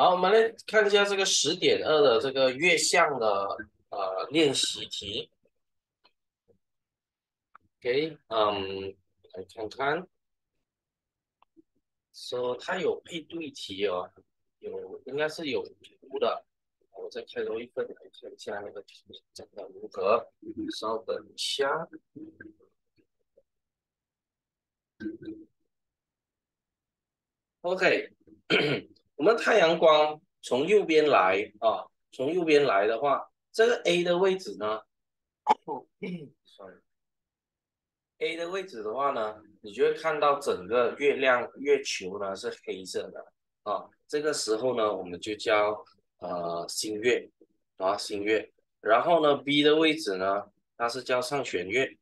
好，我们来看一下这个十点二的这个月相的呃练习题。OK，嗯，来看看，说它有配对题哦，有应该是有图的。我再开多一份来看一下那个题讲的如何。稍等一下。OK。我们太阳光从右边来啊，从右边来的话，这个 A 的位置呢，sorry，A 的位置的话呢，你就会看到整个月亮月球呢是黑色的啊。这个时候呢，我们就叫呃新月啊新月。然后呢，B 的位置呢，它是叫上弦月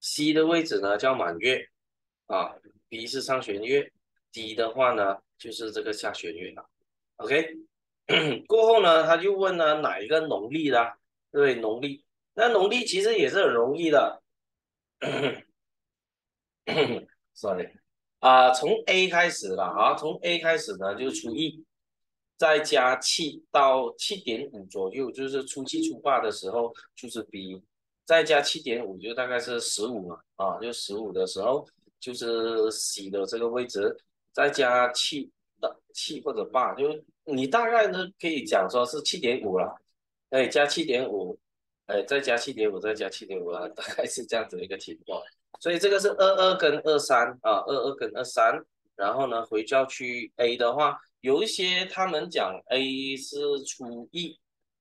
，C 的位置呢叫满月啊，B 是上弦月，D 的话呢。就是这个下弦月了，OK，过后呢，他就问了哪一个农历的？对，农历。那农历其实也是很容易的，sorry，啊，从 A 开始了啊，从 A 开始呢，就初一，再加七到七点五左右，就是初七初八的时候就是 B，再加七点五就大概是十五嘛，啊，就十五的时候就是 C 的这个位置。再加七的七或者八，就你大概呢可以讲说是七点五了，哎，加七点五，哎，再加七点五，再加七点五啊，大概是这样子的一个情况。所以这个是二二跟二三啊，二二跟二三，然后呢回教区 A 的话，有一些他们讲 A 是初一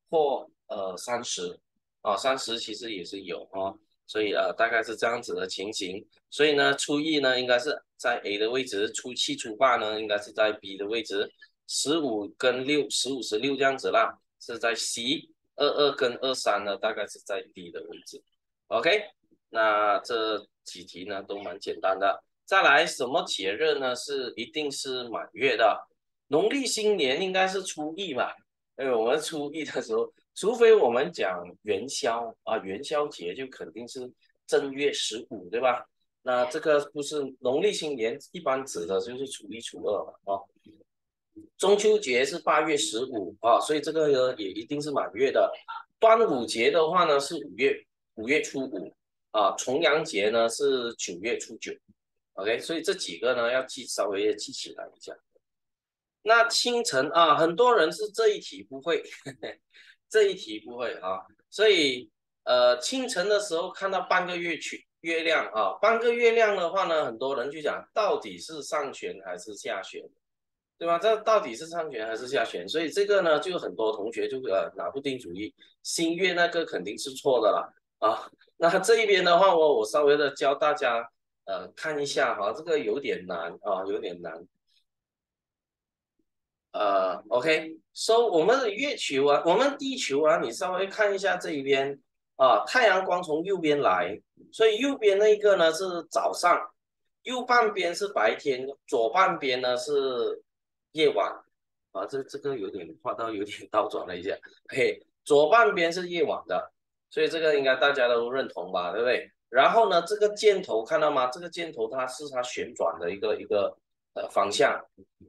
或呃三十啊，三十其实也是有啊。所以呃，大概是这样子的情形。所以呢，初一呢应该是在 A 的位置，初七、初八呢应该是在 B 的位置，十五跟六，十五、十六这样子啦，是在 C。二二跟二三呢，大概是在 D 的位置。OK，那这几题呢都蛮简单的。再来，什么节日呢？是一定是满月的，农历新年应该是初一吧嘛？哎，我们初一的时候。除非我们讲元宵啊，元宵节就肯定是正月十五，对吧？那这个不是农历新年，一般指的就是初一、初二嘛，啊。中秋节是八月十五啊，所以这个呢也一定是满月的。端午节的话呢是五月五月初五啊，重阳节呢是九月初九，OK，所以这几个呢要记稍微记起来一下。那清晨啊，很多人是这一题不会。这一题不会啊，所以呃清晨的时候看到半个月去月亮啊，半个月亮的话呢，很多人就讲到底是上旋还是下旋，对吧？这到底是上旋还是下旋？所以这个呢，就很多同学就呃拿不定主意。新月那个肯定是错的了啊。那这一边的话，我我稍微的教大家呃看一下哈，这个有点难啊，有点难。呃，OK，说我们的月球啊，我们地球啊，你稍微看一下这一边啊，太阳光从右边来，所以右边那一个呢是早上，右半边是白天，左半边呢是夜晚啊，这这个有点画到有点倒转了一下，嘿，左半边是夜晚的，所以这个应该大家都认同吧，对不对？然后呢，这个箭头看到吗？这个箭头它是它旋转的一个一个。的方向，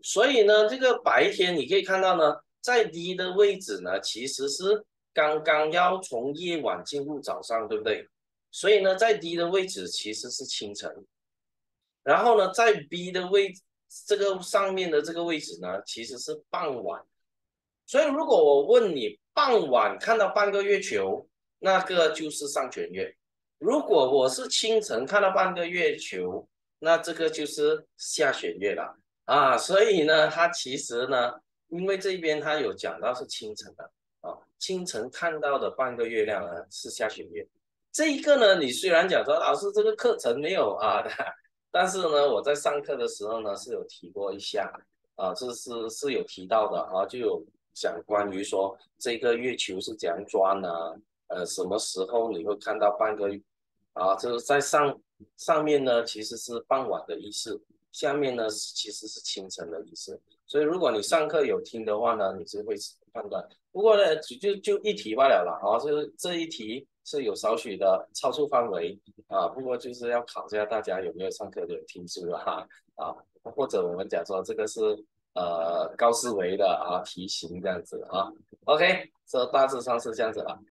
所以呢，这个白天你可以看到呢，在 D 的位置呢，其实是刚刚要从夜晚进入早上，对不对？所以呢，在 D 的位置其实是清晨，然后呢，在 B 的位这个上面的这个位置呢，其实是傍晚。所以如果我问你傍晚看到半个月球，那个就是上弦月；如果我是清晨看到半个月球，那这个就是下弦月了啊，所以呢，它其实呢，因为这边它有讲到是清晨的啊，清晨看到的半个月亮呢是下弦月。这一个呢，你虽然讲说老师这个课程没有啊，但是呢，我在上课的时候呢是有提过一下啊，这是是有提到的啊，就有讲关于说这个月球是怎样转呢？呃，什么时候你会看到半个月啊？就是在上。上面呢其实是傍晚的意思，下面呢其实是清晨的意思。所以如果你上课有听的话呢，你就会判断。不过呢，就就就一题罢了了啊，就是这一题是有少许的超出范围啊。不过就是要考一下大家有没有上课的听书了哈啊，或者我们讲说这个是呃高思维的啊题型这样子啊。OK，这大致上是这样子了。